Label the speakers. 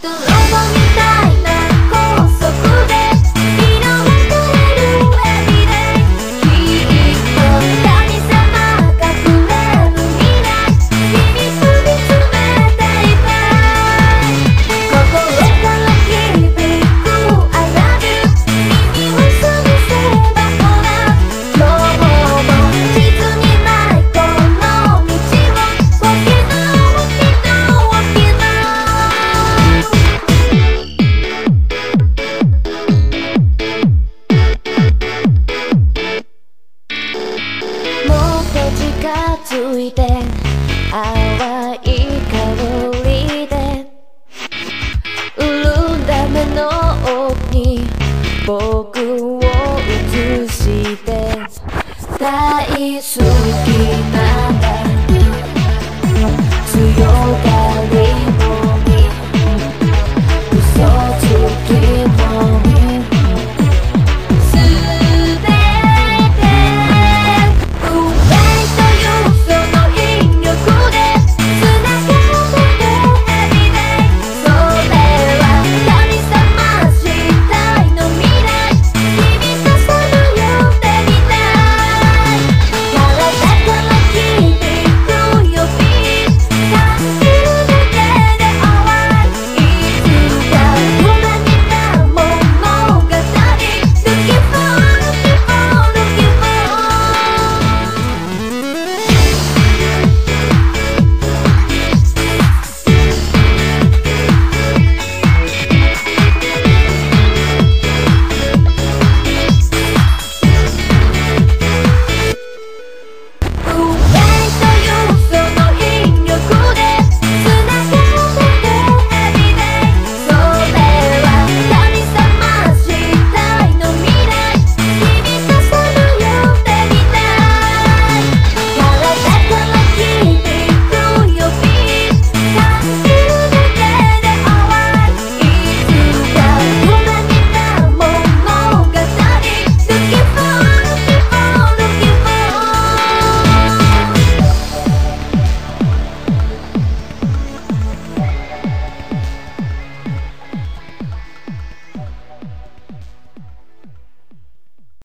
Speaker 1: 的浪漫いて淡い香りで潤んだ目の奥に僕を映して大好き。